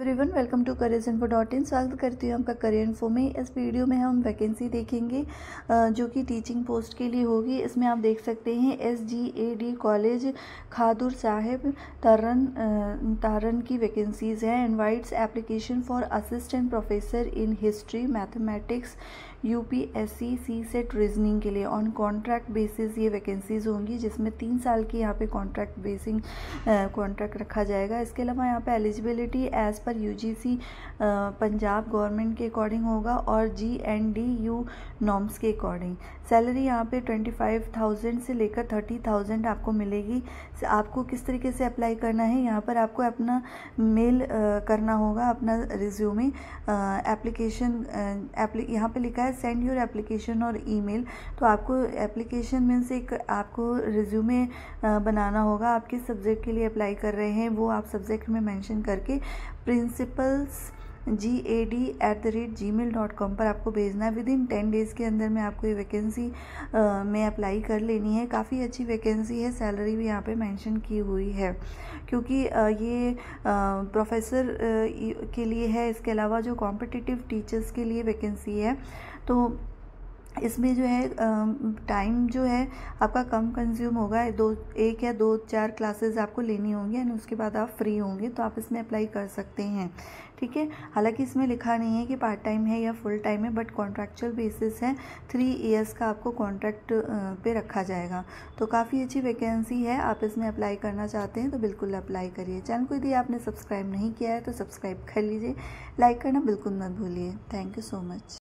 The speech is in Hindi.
Everyone welcome to career info dot in स्वागत करती हूँ आपका करियर इन्फो में। इस वीडियो में हम वैकेंसी देखेंगे जो कि टीचिंग पोस्ट के लिए होगी। इसमें आप देख सकते हैं S G A D college Khadur Sahib Taran Taran की वैकेंसीज़ हैं invites application for assistant professor in history mathematics U P S C C set reasoning के लिए ऑन कॉन्ट्रैक्ट बेसिस ये वैकेंसीज़ होंगी, जिसमें तीन साल की यहाँ पे कॉन्ट्रैक्ट बेसिंग कॉन्ट्रैक्ट रखा जाएगा। इसके अलावा यहाँ पे एलिजिबिलिटी एज़ पर यूजीसी पंजाब गवर्नमेंट के अकॉर्डिंग होगा और G N D U norms के अकॉर्डिंग सैलरी यहाँ पे ट्वेंटी फाइव थाउज़ेंड से लेकर थर्टी थाउज़ेंड आपको मिलेगी। आपको किस तरीके से अप्लाई करना है, यहाँ पर आपको अपना मेल करना होगा, अपना रिज्यूमे एप्लीकेशन एप्ली यहाँ पे लिखा है सेंड योर एप्लीकेशन और ईमेल तो आपको एप्लीकेशन मीन्स एक आपको रिज्यूमे बनाना होगा। आप किस सब्जेक्ट के लिए अप्लाई कर रहे हैं, वो आप सब्जेक्ट में मेंशन करके principals G A D at the rate G mail dot com पर आपको भेजना है। विद इन टेन डेज़ के अंदर में आपको ये वैकेंसी में अप्लाई कर लेनी है। काफ़ी अच्छी वैकेंसी है। सैलरी भी यहाँ पे मेंशन की हुई है। क्योंकि ये प्रोफेसर के लिए है। इसके अलावा जो कॉम्पिटिटिव टीचर्स के लिए वैकेंसी है तो इसमें जो है टाइम जो है, आपका कम कंज्यूम होगा। दो, एक या दो, चार क्लासेस आपको लेनी होंगी एंड उसके बाद आप फ्री होंगे तो आप इसमें अप्लाई कर सकते हैं। ठीक है? हालाँकि इसमें लिखा नहीं है कि पार्ट टाइम है या फुल टाइम है बट कॉन्ट्रैक्चुअल बेसिस है। थ्री ईयर्स का आपको कॉन्ट्रैक्ट पे रखा जाएगा। तो काफ़ी अच्छी वैकेंसी है, आप इसमें अप्लाई करना चाहते हैं तो बिल्कुल अप्लाई करिए। चैनल को यदि आपने सब्सक्राइब नहीं किया है तो सब्सक्राइब कर लीजिए। लाइक करना बिल्कुल मत भूलिए। Thank you so much